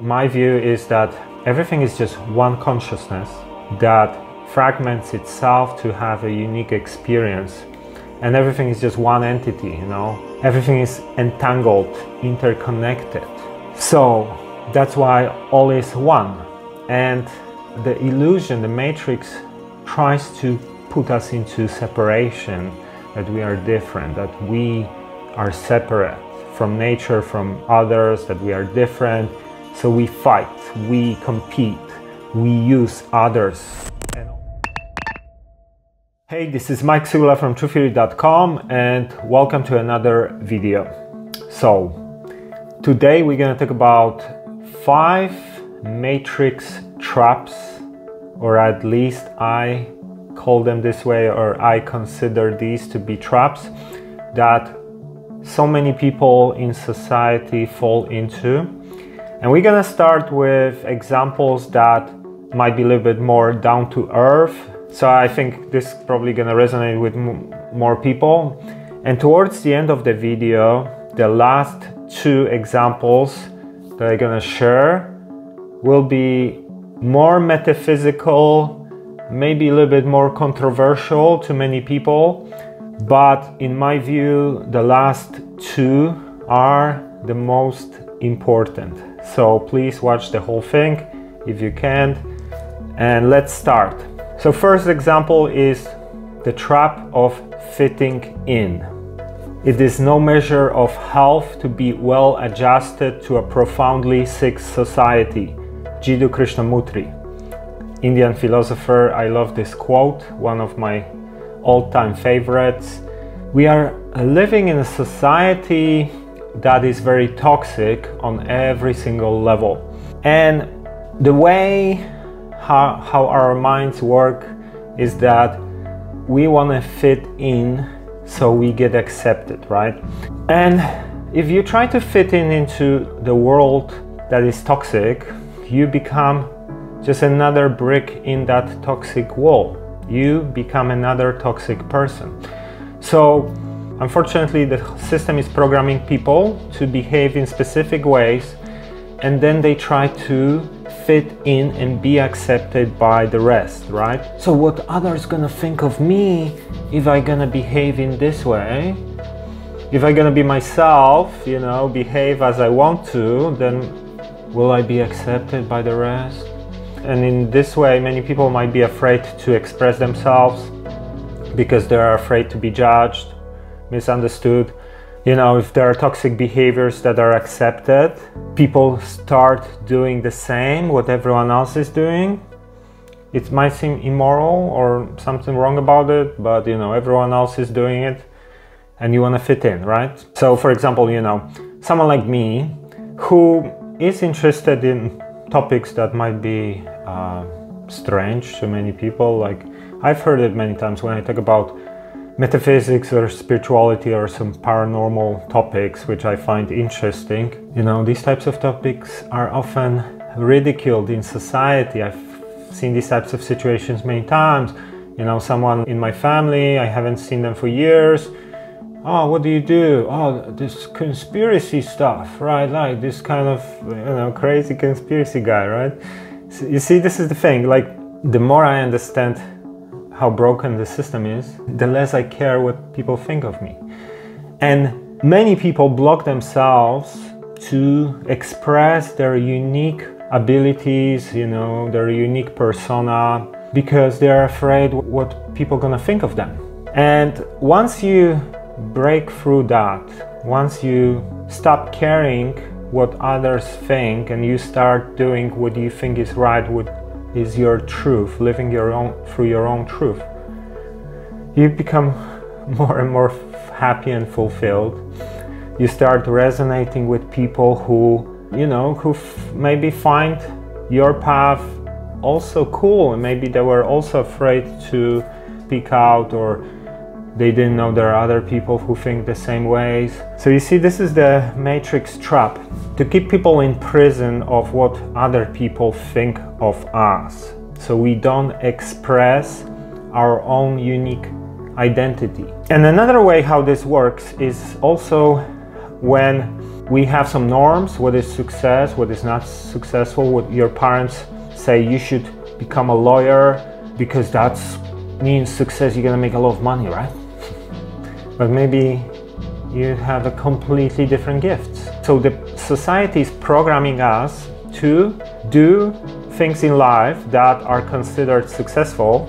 my view is that everything is just one consciousness that fragments itself to have a unique experience. And everything is just one entity you know? Everything is entangled interconnected. So that's why all is one. And the illusion the matrix tries to put us into separation that we are different that we are separate from nature from others that we are different so we fight we compete we use others Hey, this is Mike Sygula from TruthTheory.com and welcome to another video. So, today we're going to talk about five matrix traps, or at least I call them this way, or I consider these to be traps that so many people in society fall into. And we're to start with examples that might be a little bit more down to earth so I think this is probably gonna resonate with more people. And towards the end of the video, the last two examples that I'm gonna share will be more metaphysical, maybe a little bit more controversial to many people. But in my view, the last two are the most important. So please watch the whole thing if you can. And let's start. So first example is the trap of fitting in. It is no measure of health to be well adjusted to a profoundly sick society. Jiddu Krishnamurti, Indian philosopher. I love this quote, one of my all-time favorites. We are living in a society that is very toxic on every single level. And the way how, how our minds work is that we want to fit in so we get accepted, right? And if you try to fit in into the world that is toxic, you become just another brick in that toxic wall. You become another toxic person. So, unfortunately, the system is programming people to behave in specific ways, and then they try to fit in and be accepted by the rest, right? So what others gonna think of me if I gonna behave in this way? If I gonna be myself, you know, behave as I want to, then will I be accepted by the rest? And in this way, many people might be afraid to express themselves because they're afraid to be judged, misunderstood you know, if there are toxic behaviors that are accepted, people start doing the same, what everyone else is doing. It might seem immoral or something wrong about it, but you know, everyone else is doing it and you want to fit in, right? So, for example, you know, someone like me who is interested in topics that might be uh, strange to many people, like I've heard it many times when I talk about metaphysics or spirituality or some paranormal topics which I find interesting. You know, these types of topics are often ridiculed in society. I've seen these types of situations many times. You know, someone in my family, I haven't seen them for years. Oh, what do you do? Oh, this conspiracy stuff, right? Like this kind of, you know, crazy conspiracy guy, right? So you see, this is the thing. Like, the more I understand how broken the system is, the less I care what people think of me. And many people block themselves to express their unique abilities, you know, their unique persona, because they're afraid what people are gonna think of them. And once you break through that, once you stop caring what others think and you start doing what you think is right, what is your truth, living your own through your own truth. You become more and more happy and fulfilled. You start resonating with people who, you know, who maybe find your path also cool and maybe they were also afraid to speak out or they didn't know there are other people who think the same ways. So you see, this is the matrix trap to keep people in prison of what other people think of us. So we don't express our own unique identity. And another way how this works is also when we have some norms what is success what is not successful what your parents say you should become a lawyer because that means success you're gonna make a lot of money right but maybe you have a completely different gift so the society is programming us to do things in life that are considered successful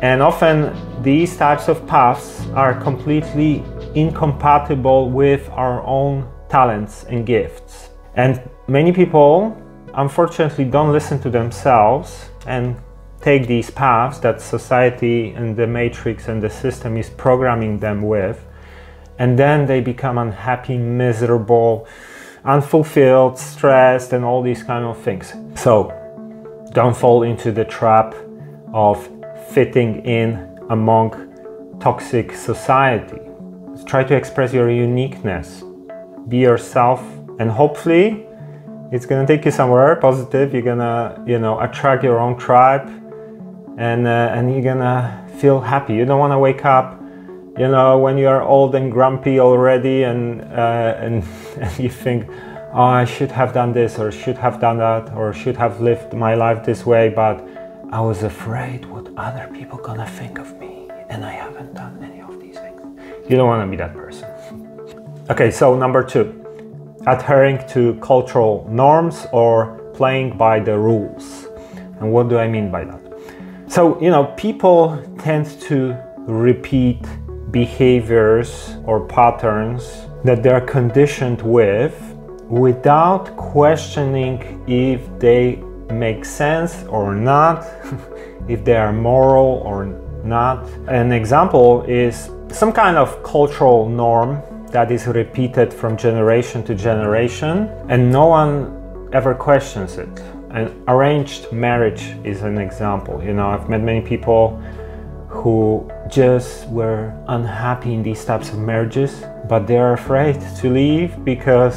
and often these types of paths are completely incompatible with our own talents and gifts. And many people, unfortunately, don't listen to themselves and take these paths that society and the matrix and the system is programming them with. And then they become unhappy, miserable, unfulfilled, stressed, and all these kind of things. So don't fall into the trap of fitting in among toxic society. Try to express your uniqueness be yourself and hopefully it's gonna take you somewhere positive you're gonna you know attract your own tribe and uh, and you're gonna feel happy you don't want to wake up you know when you're old and grumpy already and uh, and, and you think oh i should have done this or should have done that or should have lived my life this way but i was afraid what other people gonna think of me and i haven't done any of these things you don't want to be that person Okay, so number two, adhering to cultural norms or playing by the rules. And what do I mean by that? So, you know, people tend to repeat behaviors or patterns that they're conditioned with without questioning if they make sense or not, if they are moral or not. An example is some kind of cultural norm that is repeated from generation to generation and no one ever questions it. An arranged marriage is an example. You know, I've met many people who just were unhappy in these types of marriages, but they're afraid to leave because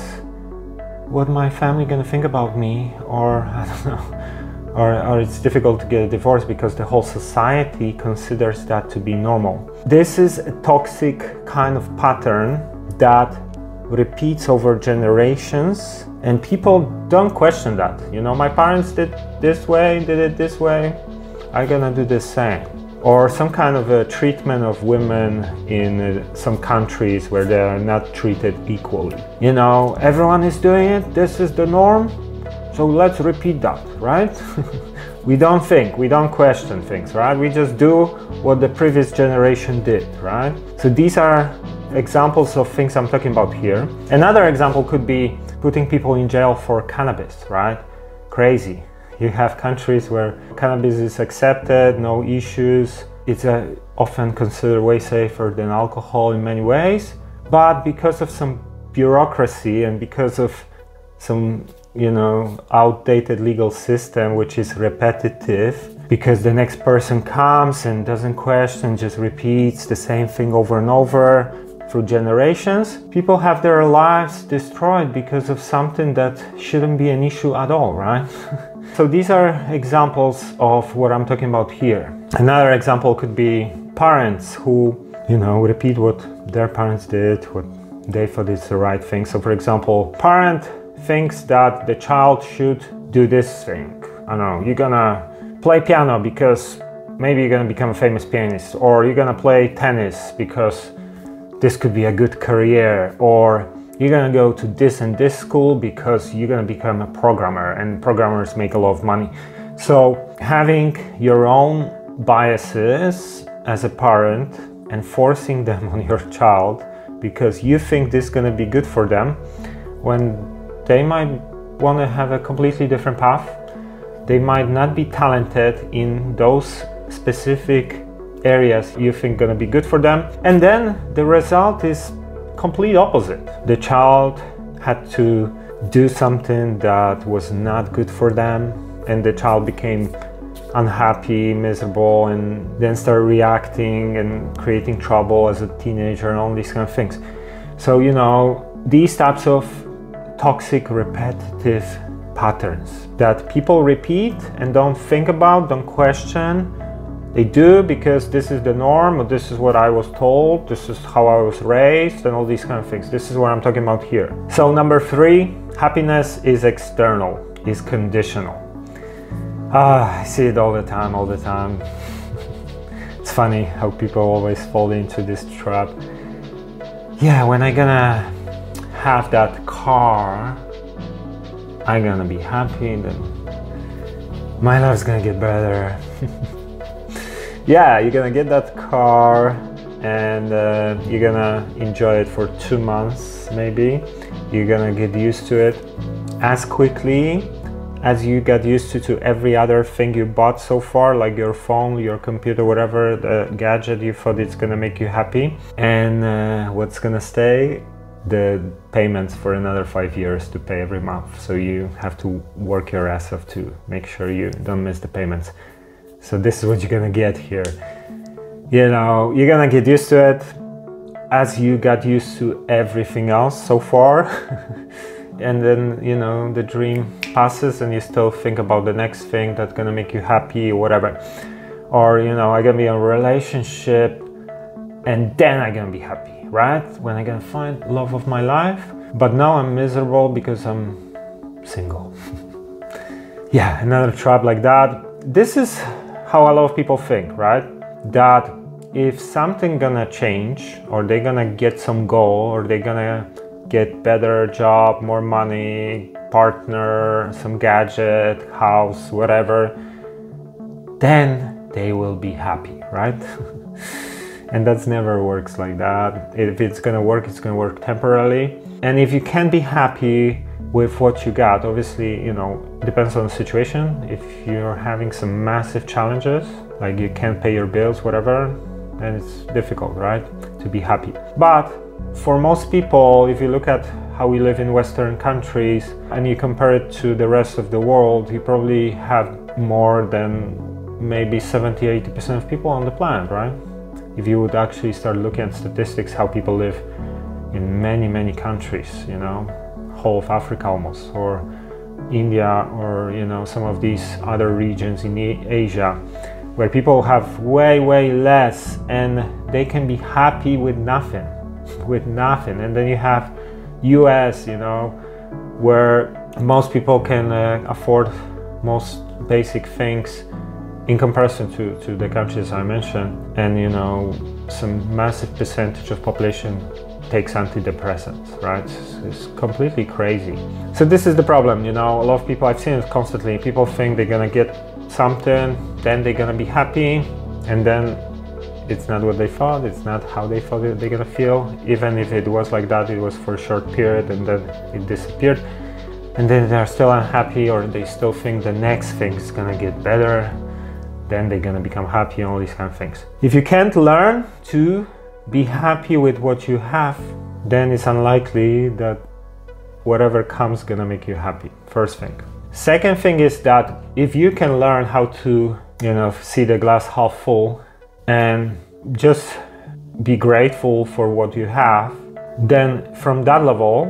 what my family gonna think about me or I don't know or, or, it's difficult to get a divorce because the whole society considers that to be normal. This is a toxic kind of pattern that repeats over generations and people don't question that. You know my parents did this way did it this way i'm gonna do the same. Or some kind of a treatment of women in uh, some countries where they are not treated equally. You know everyone is doing it this is the norm so let's repeat that right? We don't think we don't question things right? We just do what the previous generation did right? So these are examples of things I'm talking about here. Another example could be putting people in jail for cannabis, right? Crazy. You have countries where cannabis is accepted, no issues. It's often considered way safer than alcohol in many ways. But because of some bureaucracy and because of some, you know, outdated legal system which is repetitive, because the next person comes and doesn't question, just repeats the same thing over and over, through generations, people have their lives destroyed because of something that shouldn't be an issue at all, right? so these are examples of what I'm talking about here. Another example could be parents who, you know, repeat what their parents did, what they thought is the right thing. So for example, parent thinks that the child should do this thing. I know, you're gonna play piano because maybe you're gonna become a famous pianist, or you're gonna play tennis because this could be a good career or you're gonna go to this and this school because you're gonna become a programmer and programmers make a lot of money. So having your own biases as a parent and forcing them on your child because you think this is gonna be good for them when they might want to have a completely different path. They might not be talented in those specific areas you think gonna be good for them. And then the result is complete opposite. The child had to do something that was not good for them and the child became unhappy, miserable, and then started reacting and creating trouble as a teenager and all these kind of things. So, you know, these types of toxic, repetitive patterns that people repeat and don't think about, don't question, They do because this is the norm, or this is what I was told, this is how I was raised, and all these kind of things. This is what I'm talking about here. So, number three, happiness is external, is conditional. Ah, I see it all the time, all the time. it's funny how people always fall into this trap. Yeah, when I gonna have that car, I'm gonna be happy, then my life's gonna get better. yeah, you're gonna get that car and uh, you're gonna enjoy it for two months, maybe. You're gonna get used to it as quickly as you got used to to every other thing you bought so far like your phone your computer whatever the gadget you thought it's gonna make you happy and uh, what's gonna stay the payments for another five years to pay every month. So you have to work your ass off to make sure you don't miss the payments. So this is what you're gonna get here. You know, you're gonna get used to it as you got used to everything else so far. and then, you know, the dream passes and you still think about the next thing that's gonna make you happy or whatever. Or, you know, I'm gonna be in a relationship and then I'm gonna be happy right? When I can find love of my life. But now I'm miserable because I'm single. yeah, another trap like that. This is how a lot of people think, right? That if something gonna change or they're gonna get some goal or they're gonna get better job, more money, partner, some gadget, house, whatever, then they will be happy, right? and that's never works like that if it's gonna work it's gonna work temporarily and if you can't be happy with what you got. Obviously you know depends on the situation. If you're having some massive challenges like you can't pay your bills whatever then it's difficult right to be happy. But for most people if you look at how we live in western countries and you compare it to the rest of the world you probably have more than maybe 70 80% of people on the planet right? If you would actually start looking at statistics how people live in many many countries you know whole of africa almost or india or you know some of these other regions in asia where people have way way less and they can be happy with nothing with nothing and then you have us you know where most people can uh, afford most basic things in comparison to, to the countries I mentioned. And you know, some massive percentage of population takes antidepressants, right? It's, it's, completely crazy. So this is the problem, you know, a lot of people, I've seen it constantly, people think they're gonna get something, then they're gonna be happy, and then it's not what they thought, it's not how they thought they're gonna feel. Even if it was like that, it was for a short period and then it disappeared. And then they're still unhappy or they still think the next thing is gonna get better then they're gonna become happy and all these kind of things. If you can't learn to be happy with what you have, then it's unlikely that whatever comes gonna make you happy. First thing. Second thing is that if you can learn how to, you know, see the glass half full and just be grateful for what you have, then from that level,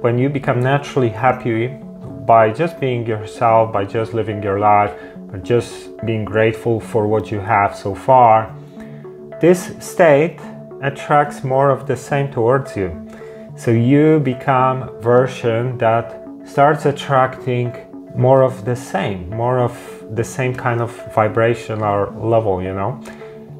when you become naturally happy by just being yourself, by just living your life, but just being grateful for what you have so far, this state attracts more of the same towards you. So you become version that starts attracting more of the same, more of the same kind of vibration or level, you know.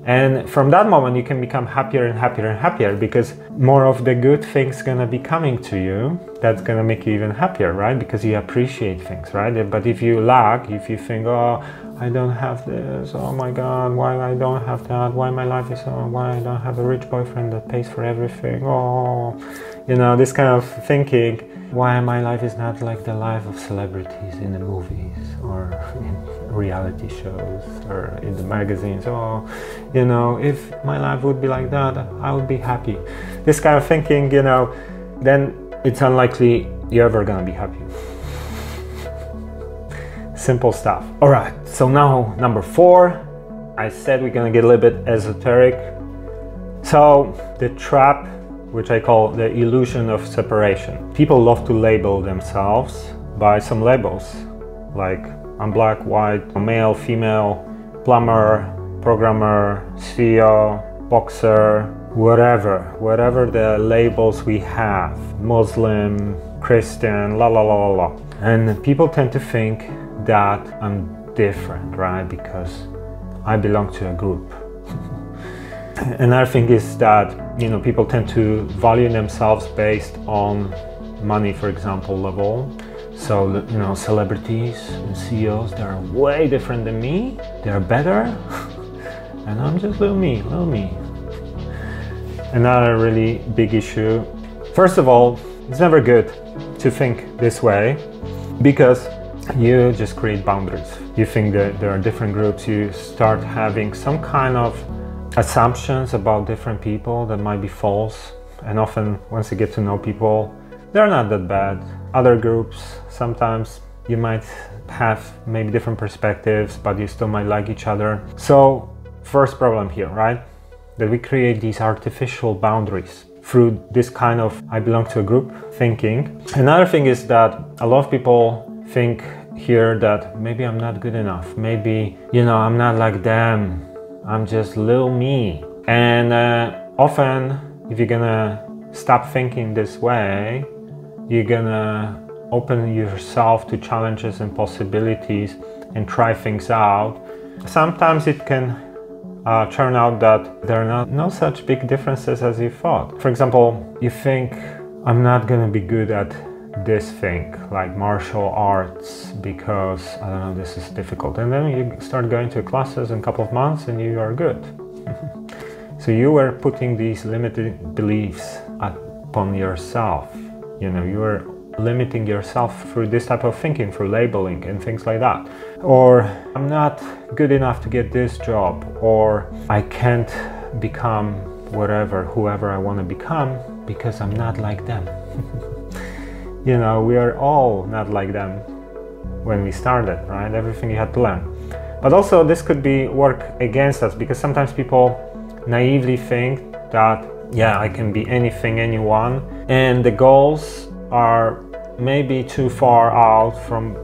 And from that moment, you can become happier and happier and happier because more of the good things gonna be coming to you. That's gonna make you even happier, right? Because you appreciate things, right? But if you lack, if you think, oh, I don't have this, oh my god, why I don't have that, why my life is so, why I don't have a rich boyfriend that pays for everything, oh, you know, this kind of thinking. Why my life is not like the life of celebrities in the movies or in reality shows or in the magazines? Or you know if my life would be like that i would be happy. This kind of thinking you know then it's unlikely you're ever gonna be happy simple stuff all right so now number four i said we're gonna get a little bit esoteric so the trap which I call the illusion of separation. People love to label themselves by some labels, like I'm black, white, male, female, plumber, programmer, CEO, boxer, whatever, whatever the labels we have, Muslim, Christian, la la la la la. And people tend to think that I'm different, right? Because I belong to a group. Another thing is that you know people tend to value themselves based on money, for example, level. So you know celebrities and CEOs they are way different than me. They are better, and I'm just little me, little me. Another really big issue. First of all, it's never good to think this way because you just create boundaries. You think that there are different groups, you start having some kind of assumptions about different people that might be false. And often, once you get to know people, they're not that bad. Other groups, sometimes you might have maybe different perspectives, but you still might like each other. So, first problem here, right? That we create these artificial boundaries through this kind of I belong to a group thinking. Another thing is that a lot of people think here that maybe I'm not good enough. Maybe, you know, I'm not like them. I'm just little me. And uh, often, if you're gonna stop thinking this way, you're gonna open yourself to challenges and possibilities and try things out. Sometimes it can uh, turn out that there are not no such big differences as you thought. For example, you think I'm not gonna be good at this thing like martial arts because I don't know this is difficult. And then you start going to classes in a couple of months and you are good. So you were putting these limited beliefs upon yourself. You know you were limiting yourself through this type of thinking through labeling and things like that. Or I'm not good enough to get this job or I can't become whatever whoever I want to become because I'm not like them you know, we are all not like them when we started, right? Everything you had to learn. But also, this could be work against us because sometimes people naively think that, yeah, I can be anything, anyone, and the goals are maybe too far out from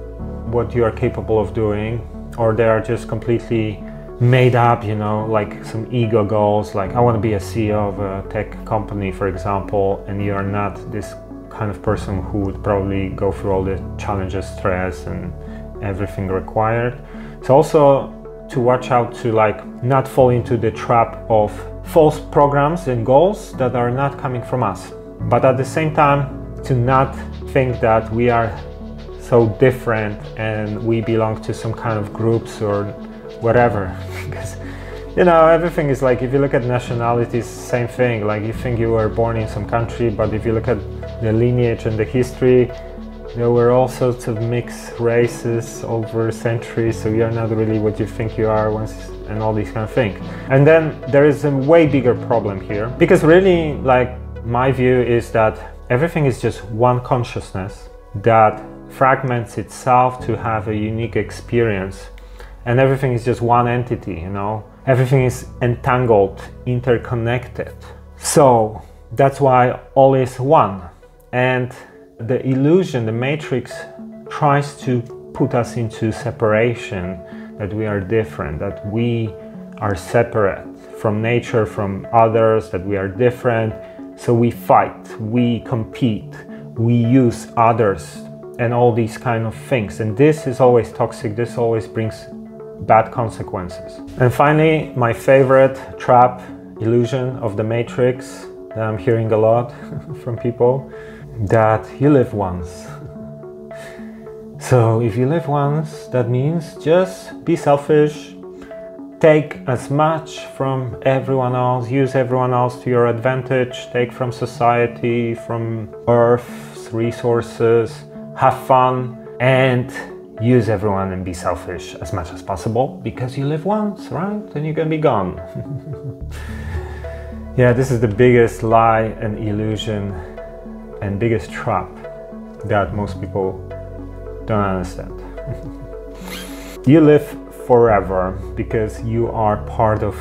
what you are capable of doing, or they are just completely made up, you know, like some ego goals, like I want to be a CEO of a tech company, for example, and you are not this kind of person who would probably go through all the challenges, stress, and everything required. So also to watch out to like not fall into the trap of false programs and goals that are not coming from us. But at the same time, to not think that we are so different and we belong to some kind of groups or whatever. because you know, everything is like if you look at nationalities, same thing. Like you think you were born in some country, but if you look at the lineage and the history, there were all sorts of mixed races over centuries, so you're not really what you think you are once and all these kind of things. And then there is a way bigger problem here because really like my view is that everything is just one consciousness that fragments itself to have a unique experience and everything is just one entity, you know. Everything is entangled, interconnected. So that's why all is one. And the illusion, the matrix, tries to put us into separation, that we are different, that we are separate from nature, from others, that we are different. So we fight, we compete, we use others, and all these kind of things. And this is always toxic, this always brings bad consequences. And finally, my favorite trap illusion of the matrix that I'm hearing a lot from people that you live once. so if you live once, that means just be selfish, take as much from everyone else, use everyone else to your advantage, take from society, from Earth's resources, have fun, and use everyone and be selfish as much as possible because you live once, right? Then you're gonna be gone. yeah, this is the biggest lie and illusion and biggest trap that most people don't understand. you live forever because you are part of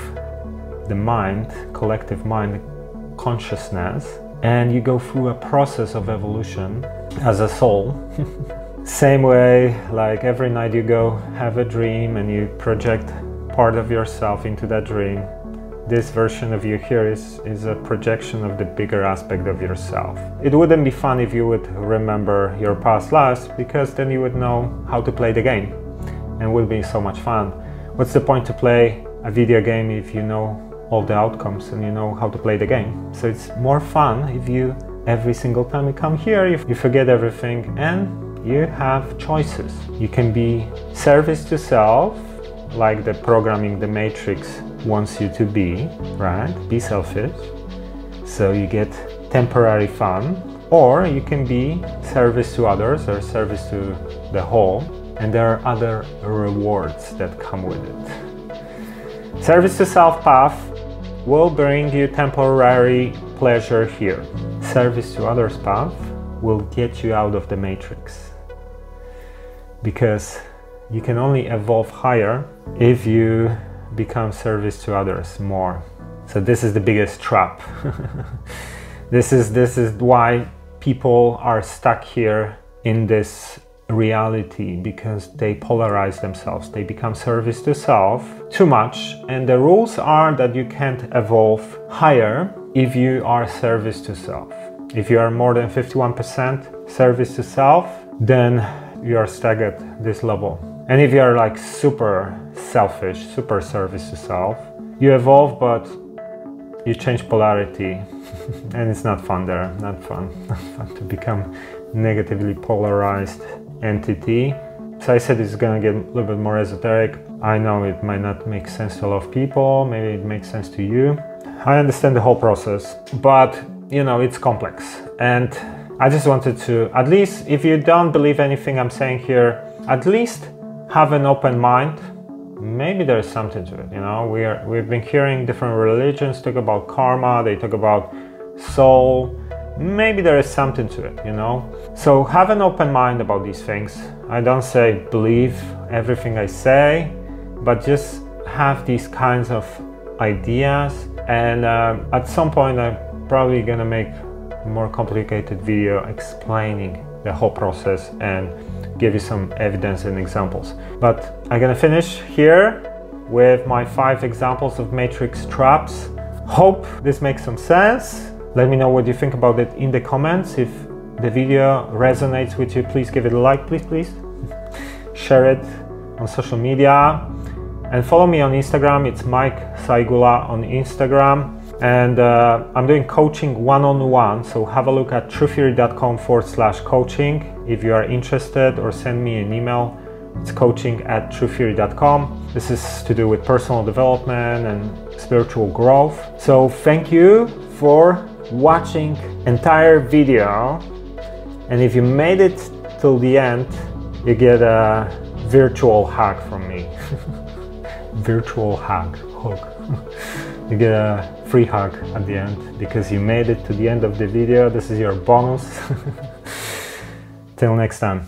the mind, collective mind, consciousness, and you go through a process of evolution as a soul. Same way, like every night you go have a dream and you project part of yourself into that dream. This version of you here is, is a projection of the bigger aspect of yourself. It wouldn't be fun if you would remember your past lives because then you would know how to play the game and would be so much fun. What's the point to play a video game if you know all the outcomes and you know how to play the game? So it's more fun if you every single time you come here you, you forget everything and you have choices. You can be service to self like the programming the matrix wants you to be, right? Be selfish. So you get temporary fun or you can be service to others or service to the whole and there are other rewards that come with it. Service to self path will bring you temporary pleasure here. Service to others path will get you out of the matrix. Because you can only evolve higher if you become service to others more. So this is the biggest trap. this is this is why people are stuck here in this reality because they polarize themselves. They become service to self too much. And the rules are that you can't evolve higher if you are service to self. If you are more than 51% service to self, then you are stuck at this level. And if you are like super selfish, super service to self, you evolve, but you change polarity, and it's not fun there. Not fun. Not fun to become negatively polarized entity. So I said it's gonna get a little bit more esoteric. I know it might not make sense to a lot of people, maybe it makes sense to you. I understand the whole process, but you know, it's complex. And I just wanted to, at least if you don't believe anything I'm saying here, at least have an open mind. Maybe there's something to it, you know. We are we've been hearing different religions talk about karma, they talk about soul, maybe there is something to it, you know? So have an open mind about these things. I don't say believe everything I say, but just have these kinds of ideas. And uh, at some point, I'm probably gonna make more complicated video explaining the whole process and give you some evidence and examples. But I'm gonna finish here with my five examples of matrix traps. Hope this makes some sense. Let me know what you think about it in the comments. If the video resonates with you, please give it a like, please, please. Share it on social media and follow me on Instagram. It's Mike Sygula on Instagram. And uh, I'm doing coaching one on one. So have a look at truththeory.com forward slash coaching if you are interested, or send me an email. It's coaching at truththeory.com. This is to do with personal development and spiritual growth. So thank you for watching entire video and if you made it till the end you get a virtual hug from me virtual hug hug you get a free hug at the end because you made it to the end of the video. This is your bonus. Till next time